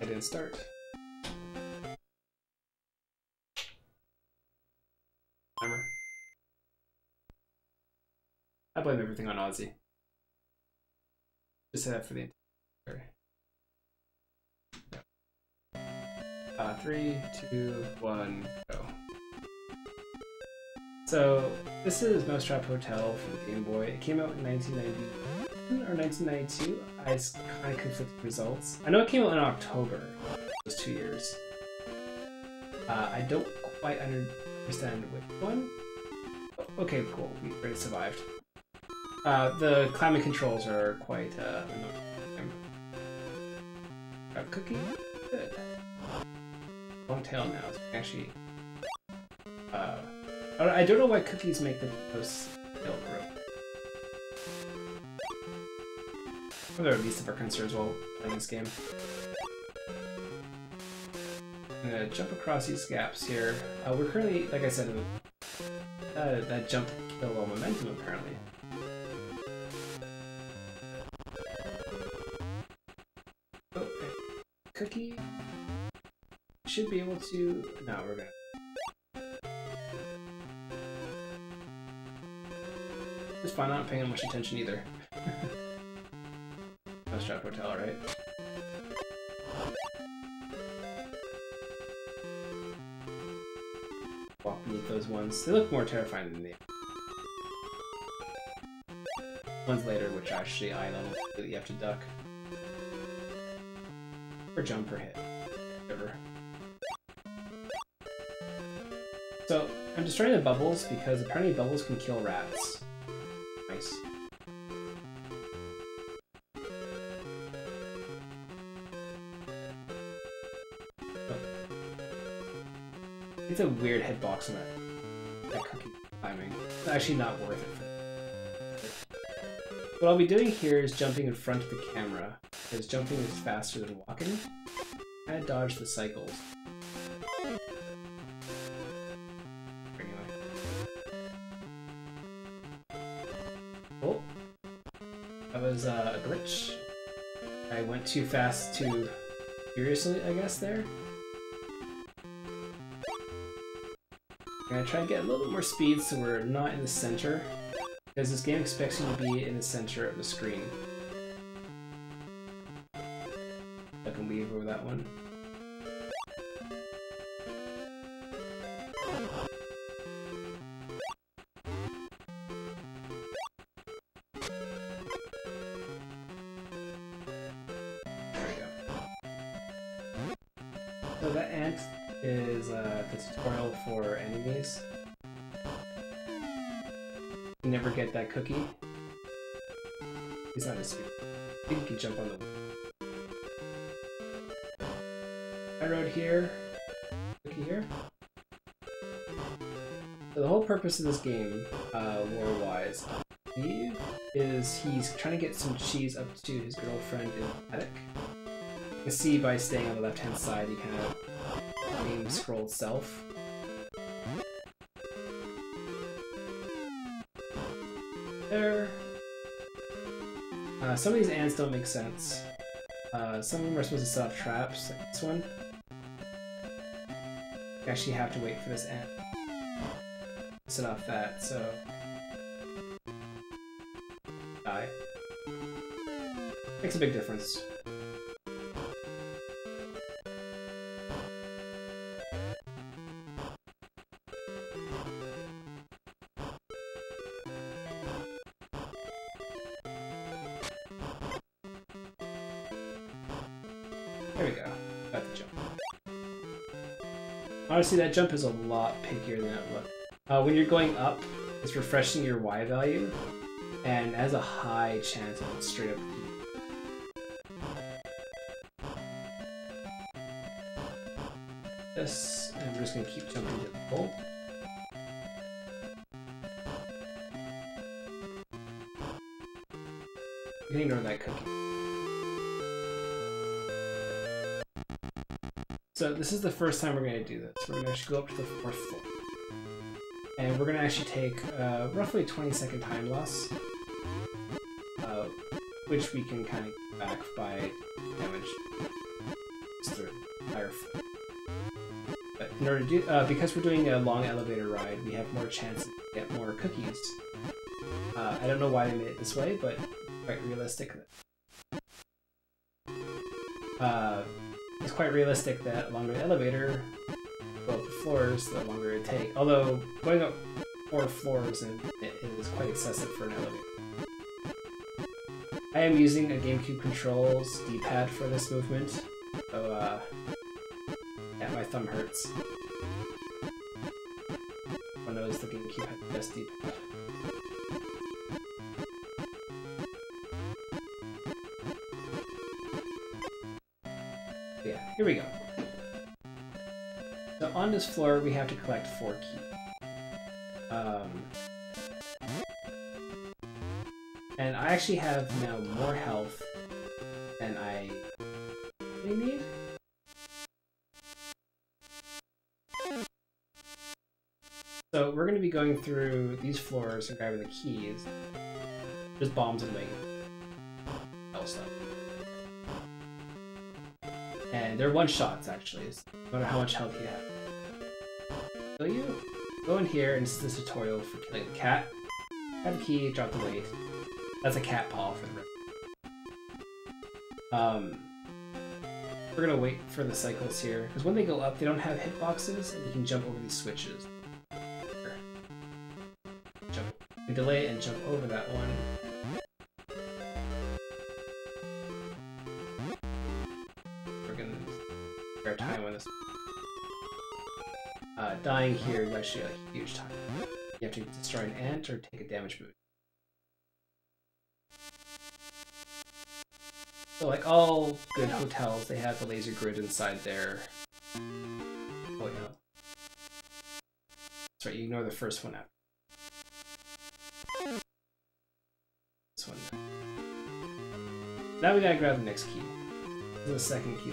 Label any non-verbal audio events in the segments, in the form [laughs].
I didn't start. I blame everything on Ozzy. Just say that for the entire. Uh, three, two, one, go. So, this is Mouse Trap Hotel for the Game Boy. It came out in 1990 or 1992. I kind of conflicted results. I know it came out in October. Those two years. Uh, I don't quite understand which one. Okay, cool. We already survived. Uh, the climate controls are quite uh, annoying. Grab cookie. Good. Long tail now. So actually. Uh, I don't know why cookies make the most there are least of our concerns while playing this game. I'm gonna jump across these gaps here. Uh, we're currently, like I said, uh, that jump kill all momentum apparently. Oh, cookie should be able to. No, we're gonna. It's fine, I'm not paying much attention either. Hotel, right? Walk beneath those ones. They look more terrifying than the ones later, which actually eye level that you have to duck. Or jump or hit. Whatever. So, I'm destroying the bubbles because apparently bubbles can kill rats. It's a weird hitbox on that, that cookie climbing. It's actually not worth it. What I'll be doing here is jumping in front of the camera, because jumping is faster than walking. I dodge the cycles. Anyway. Oh, that was uh, a glitch. I went too fast too furiously, I guess, there. Try to get a little bit more speed so we're not in the center, because this game expects you to be in the center of the screen. I can weave over that one. There we go. So that ant is uh, the tutorial for enemies. You never get that cookie. He's not a sweet. I think you can jump on the. I rode here. Cookie here. So the whole purpose of this game, uh, lore-wise, is he's trying to get some cheese up to his girlfriend in the attic. You can see by staying on the left-hand side, he kind of aim scroll self. There. Uh, some of these ants don't make sense. Uh, some of them are supposed to set off traps, like this one. You actually have to wait for this ant to set off that, so... Die. Makes a big difference. Honestly, that jump is a lot pickier than it looked. Uh, when you're going up, it's refreshing your Y value, and has a high chance of it straight up. This is the first time we're going to do this. We're going to actually go up to the fourth floor. And we're going to actually take uh, roughly a 20 second time loss. Uh, which we can kind of back by damage. through higher. in order to do, uh, because we're doing a long elevator ride, we have more chances to get more cookies. Uh, I don't know why they made it this way, but quite realistic. Uh, it's quite realistic that longer the elevator, up the floors, the longer it take. Although going up four floors and it is quite excessive for an elevator. I am using a GameCube controls D-pad for this movement, so uh, yeah, my thumb hurts. One knows the GameCube had the best D-pad. Here we go. So on this floor, we have to collect four keys. Um, and I actually have now more health than I need. So we're going to be going through these floors and grabbing the keys. Just bombs and wing. Hell stuff. And they're one shots actually, no matter how much health you have. So you go in here and this is tutorial for killing the cat. Grab the key, drop the weight. That's a cat paw for the. Um, we're gonna wait for the cycles here, because when they go up, they don't have hitboxes, and you can jump over these switches. Jump, delay and jump over that one. Dying here is actually a huge time. You have to destroy an ant or take a damage boost. So like all good hotels, they have the laser grid inside there. Oh no. That's right, you ignore the first one out. This one. Now we gotta grab the next key. The second key.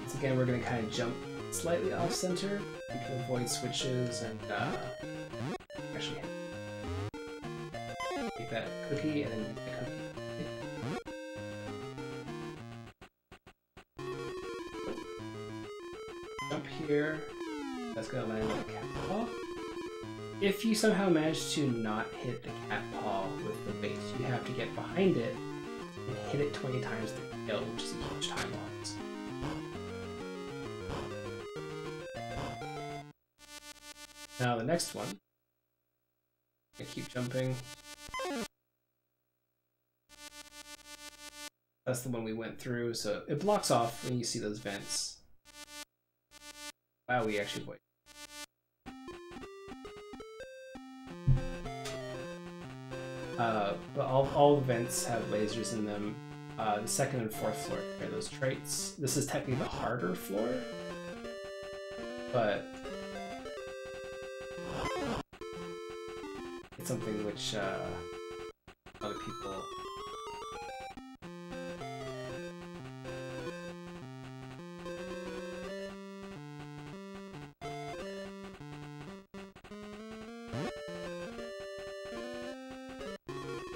Once again, we're gonna kind of jump slightly off center. You can avoid switches and uh, actually take that cookie and then the cookie. Jump here. That's gonna land on the cat paw. If you somehow manage to not hit the cat paw with the base, you have to get behind it and hit it 20 times to kill, which is a huge time loss. Now the next one. I keep jumping. That's the one we went through, so it blocks off when you see those vents. Wow, we actually wait. Uh, but all, all the vents have lasers in them. Uh, the second and fourth floor are those traits. This is technically the harder floor, but something which uh, other people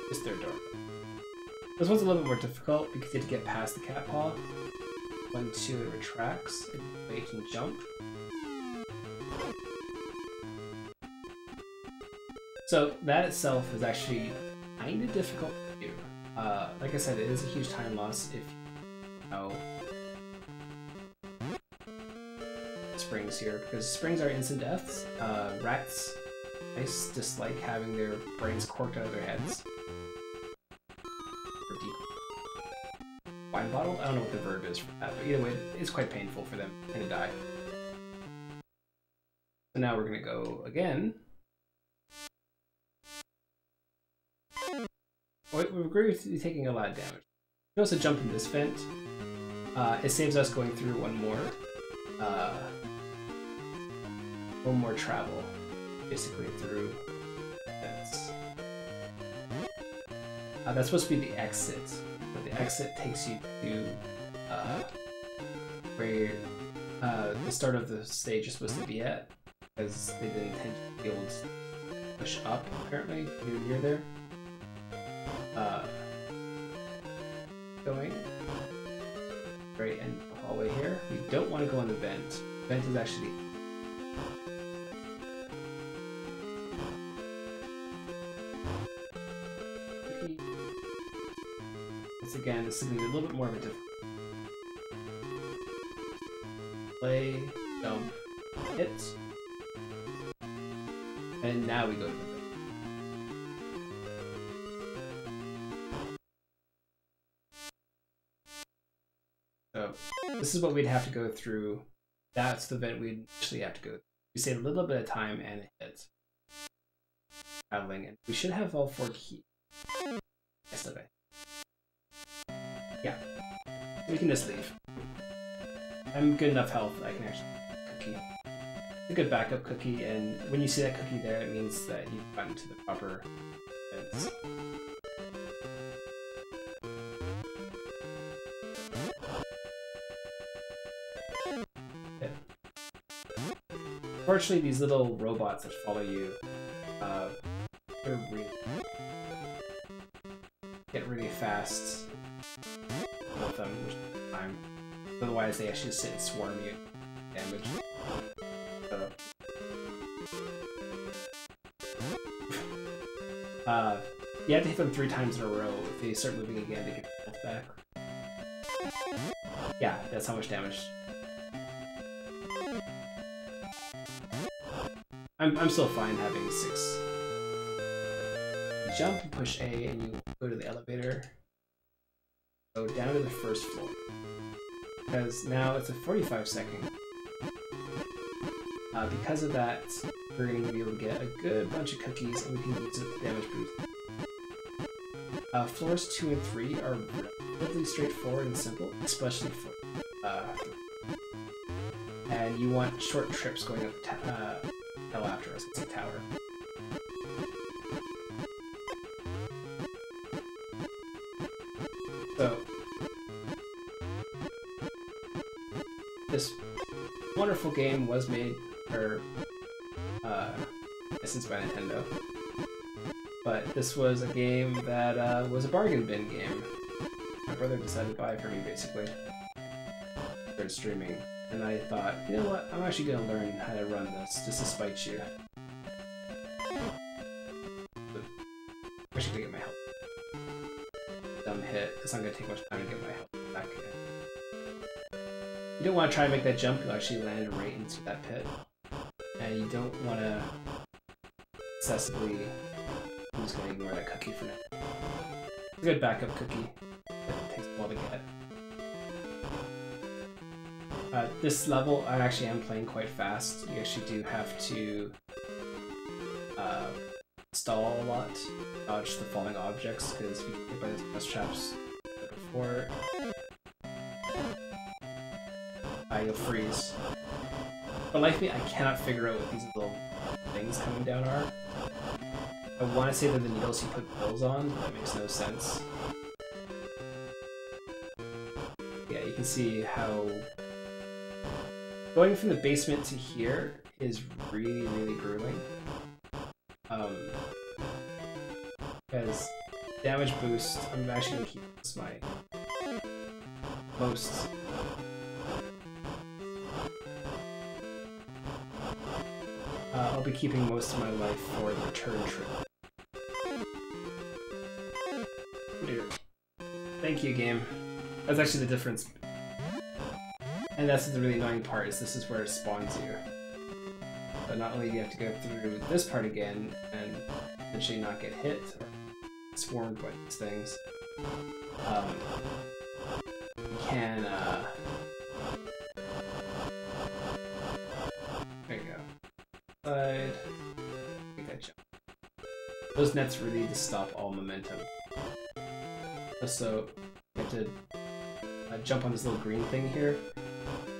It's their door. This one's a little bit more difficult because you have to get past the cat paw. When two it retracts, it wait and jump. So that itself is actually kind of difficult to do. Uh, like I said, it is a huge time loss if you know springs here, because springs are instant deaths. Uh, rats, nice dislike having their brains corked out of their heads. Wine bottle? I don't know what the verb is for that, but either way, it's quite painful for them to die. So now we're gonna go again. Oh, we agree with you taking a lot of damage. You can also jump in this vent. Uh, it saves us going through one more. Uh, one more travel, basically through vents. Uh, that's supposed to be the exit, but the exit takes you to uh, where uh, the start of the stage is supposed to be at, because they didn't intend to be able to push up, apparently, near there. Uh, going right and hallway here. We don't want to go in the vent. Vent is actually Once again, this is going to be a little bit more of a different play, jump, hit, and now we go this is what we'd have to go through. That's the vent we'd actually have to go through. We save a little bit of time and hit. Traveling, and we should have all four keys. Yes, okay. Yeah. We can just leave. I'm good enough health I can actually cookie. A good backup cookie, and when you see that cookie there, it means that you've gotten to the proper vents. Unfortunately, these little robots that follow you, uh, really get really fast with them, time. Otherwise, they actually sit and swarm you, damage. So. [laughs] Uh, you have to hit them three times in a row. If they start moving again, they get back. Yeah, that's how much damage I'm, I'm still fine having six. Jump, push A, and you go to the elevator. Go down to the first floor. Because now it's a 45 second. Uh, because of that, we're going to be able to get a good bunch of cookies, and we can use it for damage boost. Uh, floors 2 and 3 are relatively straightforward and simple, especially for uh, and you want short trips going up uh, after us. It's a tower. So, this wonderful game was made for uh, licensed by Nintendo, but this was a game that uh, was a bargain bin game. My brother decided to buy it for me, basically. Started streaming and I thought, you know what, I'm actually gonna learn how to run this, just to spite you. I should get my health. Dumb hit, it's not gonna take much time to get my health back again. You don't want to try and make that jump, you'll actually land right into that pit. And you don't want to excessively... I'm just gonna ignore that cookie for now. It's a good backup cookie, but it takes a while to get. Uh, this level, I actually am playing quite fast. You actually do have to uh, stall a lot, dodge the falling objects, because if you get by those bus traps before, uh, you'll freeze. But like me, I cannot figure out what these little things coming down are. I want to say they're the needles you put pills on, that makes no sense. Yeah, you can see how going from the basement to here is really, really grueling. Um, because damage boost, I'm actually gonna keep this my most uh, I'll be keeping most of my life for the return trip. Thank you, game. That's actually the difference and that's the really annoying part, is this is where it spawns you. But not only do you have to go through this part again, and eventually not get hit, or swarmed by these things, um, you can, uh... There you go. Side... Make that jump. Those nets really just stop all momentum. So, you have to uh, jump on this little green thing here,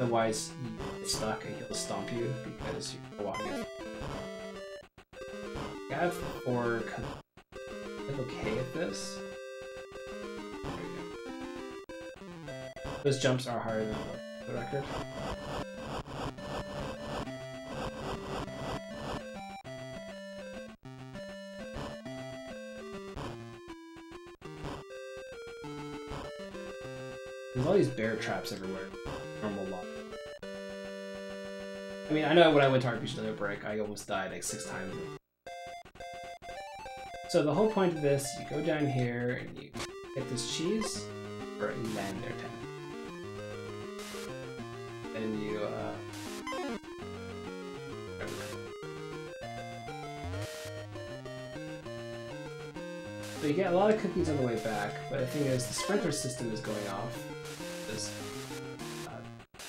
Otherwise, you get stuck and he'll stomp you because you're walking. I have four I'm okay at this. Those jumps are harder than the record. There's all these bear traps everywhere. I mean, I know when I went to RPG Another Break, I almost died like six times. So the whole point of this, you go down here and you get this cheese, or land there, and you uh, So you get a lot of cookies on the way back, but the thing is, the sprinkler system is going off.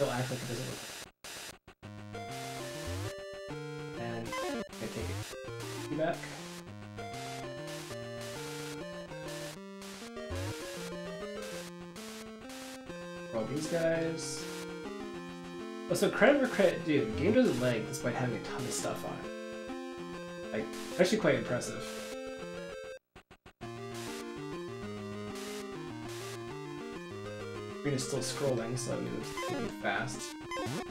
They'll act like it doesn't work. And I take it back. All these guys. Oh, so credit for credit, dude, the game doesn't lag despite having a ton of stuff on it. Like, actually quite impressive. Screen is still scrolling, so that means it's moving fast.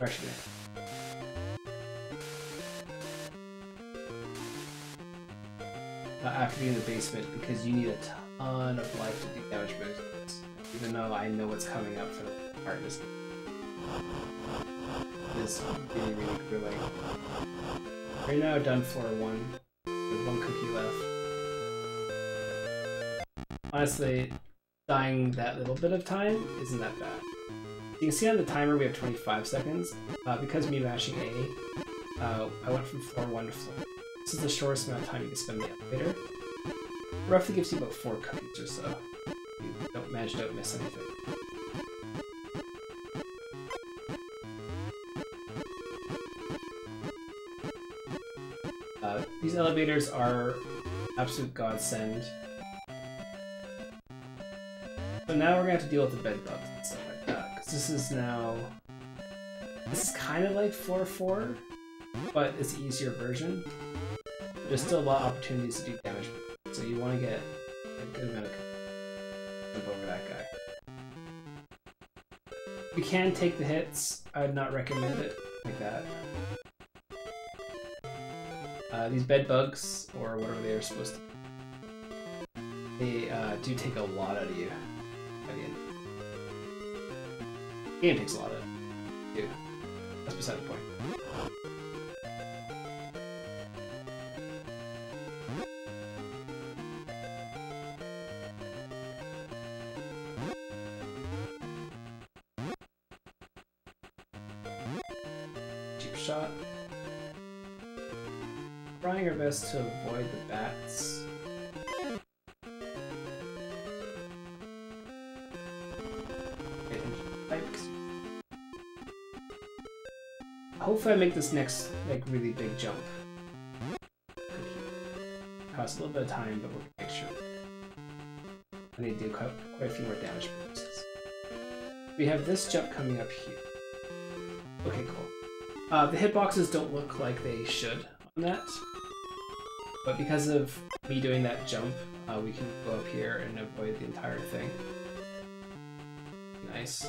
freshman. after being in the basement because you need a ton of life to do damage boosts. Even though I know what's coming up for the of this really, really grueling. Right now, done floor one, with one cookie left. Honestly, dying that little bit of time isn't that bad. You can see on the timer we have 25 seconds. Uh, because me mashing A, uh, I went from floor 1 to floor this is the shortest amount of time you can spend in the elevator. Roughly gives you about four cookies or so. You don't manage to miss anything. Uh, these elevators are absolute godsend. So now we're gonna have to deal with the bed bugs this is now... This is kind of like floor 4, but it's an easier version there's still a lot of opportunities to do damage. So you want to get a good amount of jump over that guy. You can take the hits. I would not recommend it like that. Uh, these bed bugs, or whatever they are supposed to be, they uh, do take a lot out of you. Game takes a lot of you. That's beside the point. Cheap shot. Trying our best to avoid the bats. Hopefully I make this next, like, really big jump. Costs a little bit of time, but we'll make sure. I need to do quite, quite a few more damage boosts. We have this jump coming up here. Okay, cool. Uh, the hitboxes don't look like they should on that. But because of me doing that jump, uh, we can go up here and avoid the entire thing. Nice.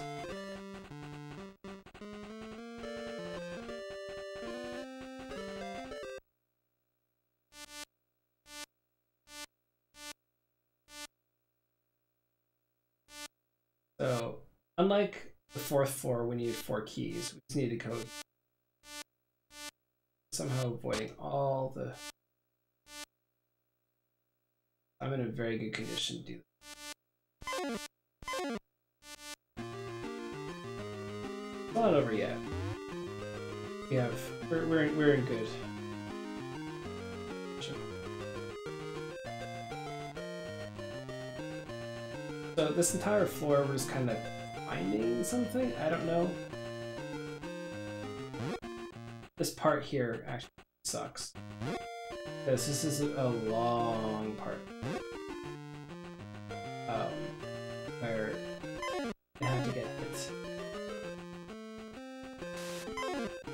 Unlike the fourth floor we need four keys, we just need to go somehow avoiding all the I'm in a very good condition to do that. Not over yet. We have we're we're we're in good. So this entire floor was kind of finding something. I don't know. This part here actually sucks. Because this is a long part. Um, where I have to get hit.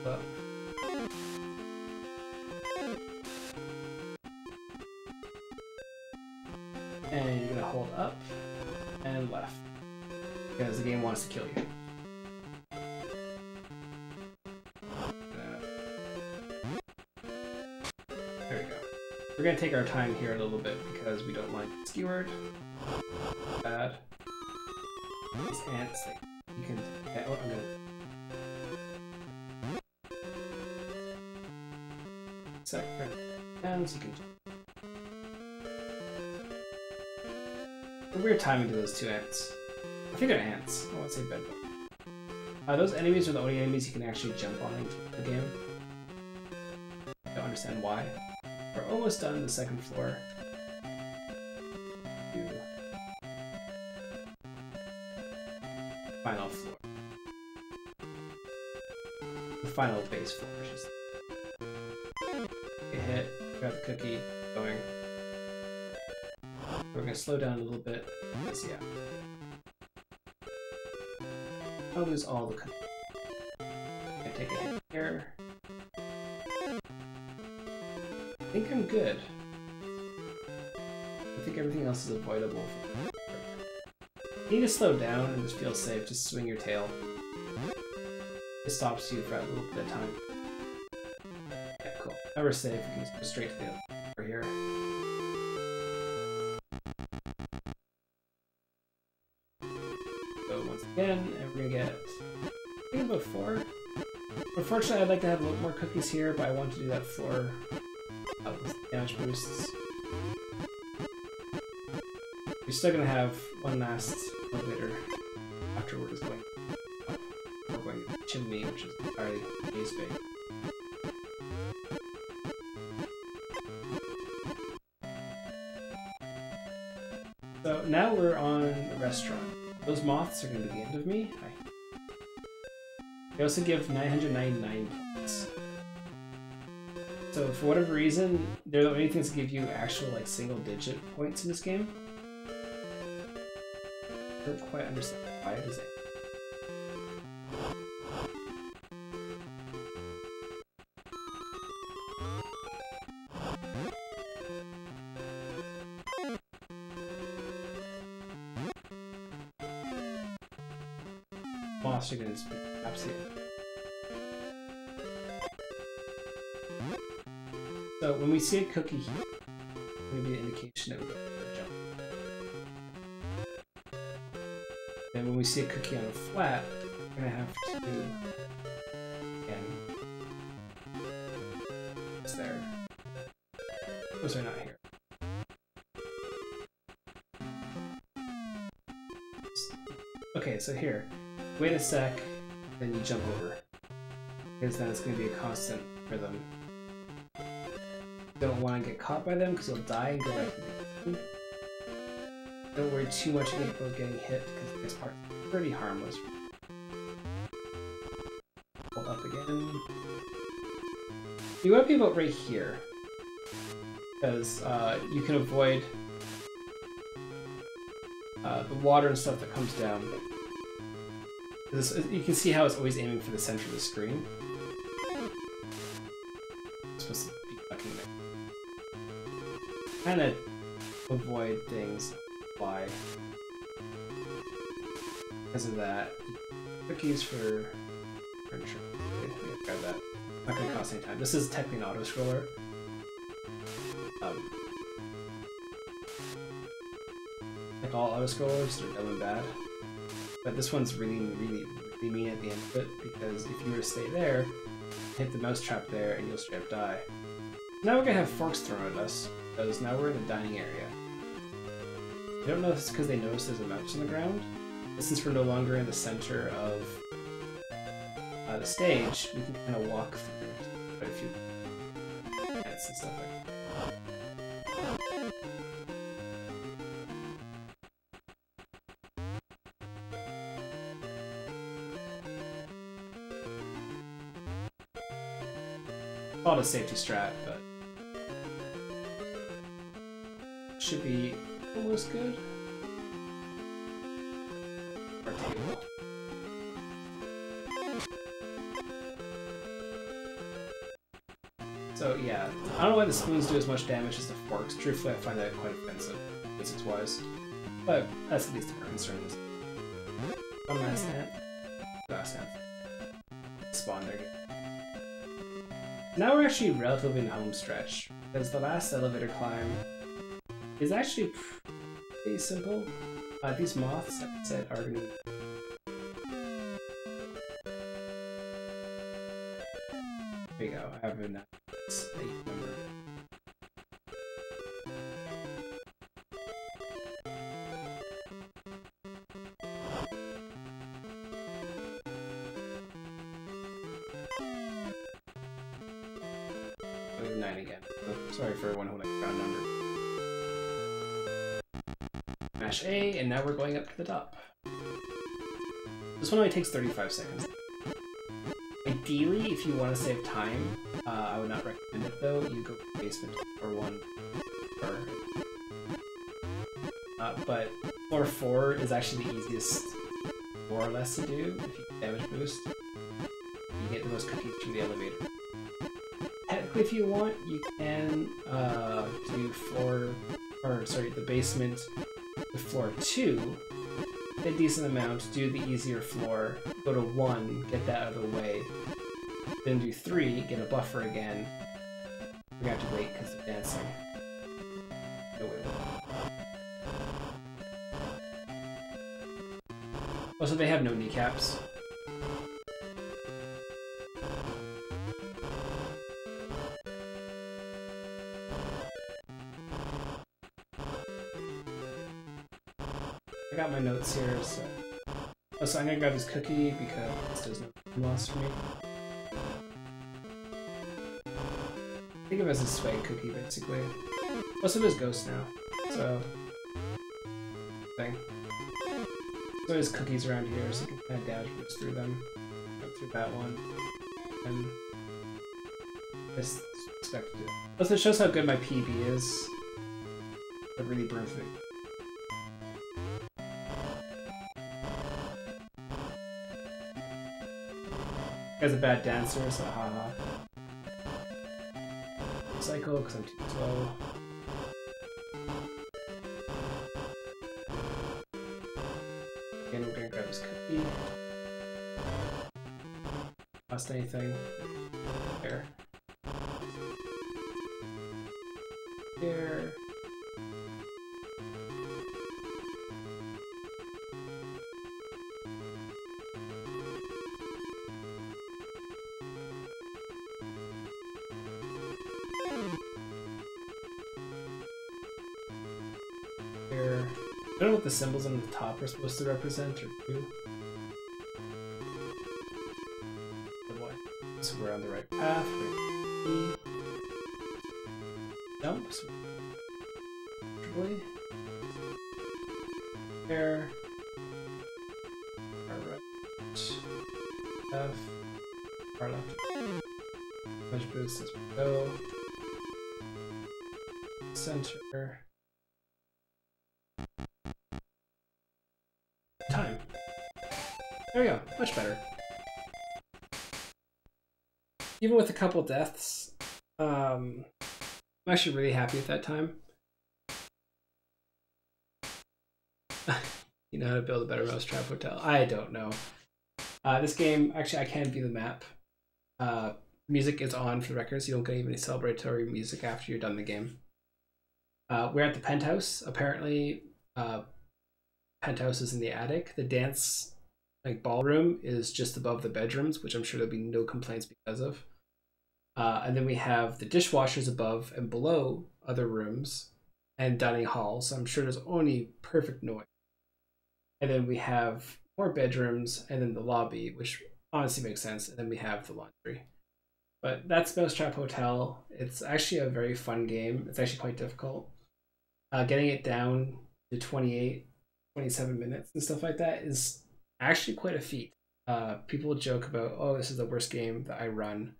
Up. And you're gonna hold up and left. Because the game wants to kill you. There we go. We're gonna take our time here a little bit because we don't want skewered. Bad. These ants, like, you can. Oh, I'm gonna. Second. And you can. A weird timing to those two ants. I think they're ants. I want to say bedbug. Uh, those enemies are the only enemies you can actually jump on in the game. I don't understand why. We're almost done the second floor. Final floor. The final base floor, just get hit, grab the cookie, going. We're gonna slow down a little bit, because yeah. I'll lose all the. I take a hit here. I think I'm good. I think everything else is avoidable. You need to slow down and just feel safe. Just swing your tail. It stops you for a little bit of time. Yeah, cool. Now we're safe. We can go straight to the over here. Unfortunately, I'd like to have a little more cookies here, but I want to do that for uh, damage boosts. We're still gonna have one last elevator after we're just going up. We're going the chimney, which is entirely maze bait. So now we're on a restaurant. Those moths are gonna be the end of me. Hi. They also give 999 points. So for whatever reason, they're the only things that give you actual like single digit points in this game. I don't quite understand why it cookie here, maybe an indication that we jump. And when we see a cookie on a flat, we're gonna have to again. It's there. Those are not here. Okay, so here. Wait a sec, then you jump over. Because then it's going to be a constant for them. Don't want to get caught by them because you'll die and go to. Don't worry too much about getting hit because this part's pretty harmless. Hold up again. You want to be about right here. Because uh, you can avoid uh, the water and stuff that comes down. You can see how it's always aiming for the center of the screen. Kind of avoid things. by Because of that. Cookies for yeah, grab that. Not gonna cost any time. This is technically an auto scroller. Um, like all auto scrollers, they're dumb and bad. But this one's really, really, really mean at the end of it because if you were to stay there, hit the mouse trap there, and you'll straight up die. Now we're gonna have forks thrown at us because now we're in the dining area. I don't know if it's because they noticed there's a mouse on the ground, but since we're no longer in the center of uh, the stage, we can kind of walk through quite a few planets and stuff like that. Called a safety strat, should be almost good. So yeah, I don't know why the spoons do as much damage as the forks. Truthfully, I find that quite offensive, physics-wise. But that's at least our concern is. One last ant. Last ant. Spawn. Now we're actually relatively in home stretch, because the last elevator climb is actually pretty simple. Uh, these moths, like I said, are gonna There you go, I have a we're going up to the top. This one only takes 35 seconds. Ideally, if you want to save time, uh, I would not recommend it though. You go to basement or one uh, but floor four is actually the easiest, more or less, to do if you damage boost. You get the most cookies from the elevator. Technically, if you want, you can uh, do floor, or sorry, the basement, floor two, a decent amount, do the easier floor, go to one, get that out of the way, then do three, get a buffer again. We're gonna have to wait because of dancing. No wait. Also, they have no kneecaps. Notes here, so... Oh, so I'm gonna grab this cookie because there's no loss for me. Think of it as a swag cookie, basically. Also, there's ghosts now, so... Thing. So there's cookies around here, so you can kind of dash through them. Through that one. And... I s- expected. Also, it shows how good my PB is. It really burns Guy's a bad dancer, so haha. Cycle, because I'm too slow. Again, we're gonna grab this cookie. Lost anything? There. The symbols on the top are supposed to represent or what? So we're on the right path. We're. Jump. So. There. Our right. F. Our left. Punch boost as we go. Center. There we go. Much better. Even with a couple deaths, um, I'm actually really happy with that time. [laughs] you know how to build a better mousetrap hotel? I don't know. Uh, this game, actually, I can view the map. Uh, music is on for the record, so you don't get any celebratory music after you're done the game. Uh, we're at the penthouse. Apparently, uh, penthouse is in the attic. The dance like ballroom is just above the bedrooms, which I'm sure there'll be no complaints because of. Uh, and then we have the dishwashers above and below other rooms and dining hall. So I'm sure there's only perfect noise. And then we have more bedrooms and then the lobby, which honestly makes sense. And then we have the laundry. But that's Mouse Trap Hotel. It's actually a very fun game. It's actually quite difficult. Uh, getting it down to 28, 27 minutes and stuff like that is actually quite a feat. Uh, people joke about, oh, this is the worst game that I run.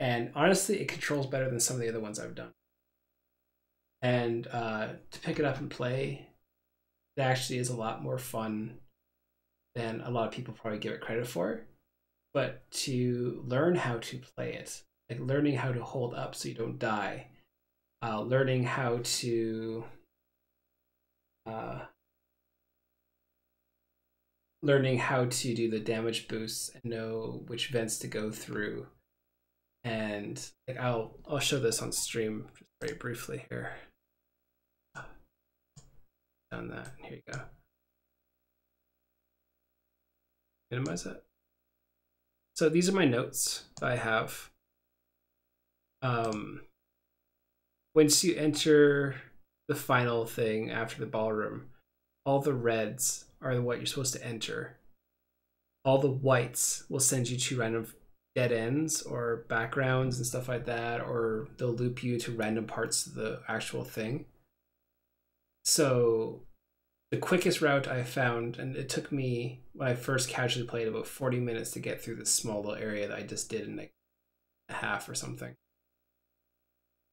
And honestly, it controls better than some of the other ones I've done. And uh, to pick it up and play, it actually is a lot more fun than a lot of people probably give it credit for. But to learn how to play it, like learning how to hold up so you don't die, uh, learning how to uh, learning how to do the damage boosts and know which vents to go through. And like I'll I'll show this on stream very briefly here. Done that. Here you go. Minimize it. So these are my notes that I have. Um, once you enter the final thing after the ballroom, all the reds are what you're supposed to enter. All the whites will send you to random dead ends or backgrounds and stuff like that, or they'll loop you to random parts of the actual thing. So the quickest route I found, and it took me when I first casually played about 40 minutes to get through this small little area that I just did in like a half or something.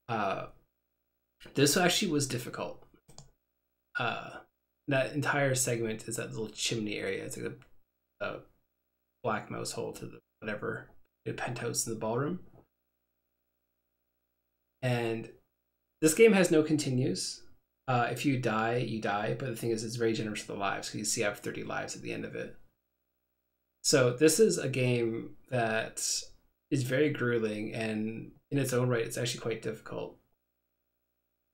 Uh, this actually was difficult. Uh, that entire segment is that little chimney area. It's like a, a black mouse hole to the whatever the penthouse in the ballroom. And this game has no continues. Uh, if you die, you die. But the thing is, it's very generous with the lives because you see I have 30 lives at the end of it. So this is a game that is very grueling and in its own right, it's actually quite difficult.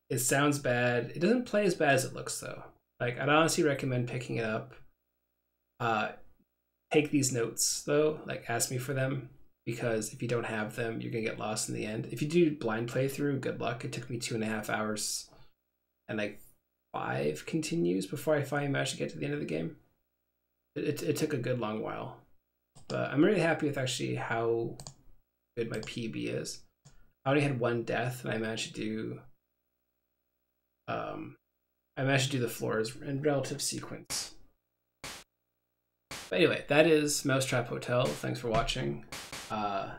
It sounds bad. It doesn't play as bad as it looks though. Like I'd honestly recommend picking it up. Uh, take these notes though. Like ask me for them because if you don't have them, you're gonna get lost in the end. If you do blind playthrough, good luck. It took me two and a half hours and like five continues before I finally managed to get to the end of the game. It, it, it took a good long while, but I'm really happy with actually how good my PB is. I only had one death, and I managed to do. Um, I managed to do the floors in relative sequence. But anyway, that is Mouse Trap Hotel. Thanks for watching. Uh,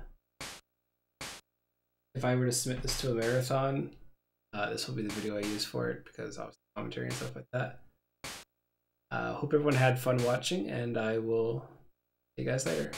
if I were to submit this to a marathon, uh, this will be the video I use for it because obviously commentary and stuff like that. Uh, hope everyone had fun watching, and I will see you guys later.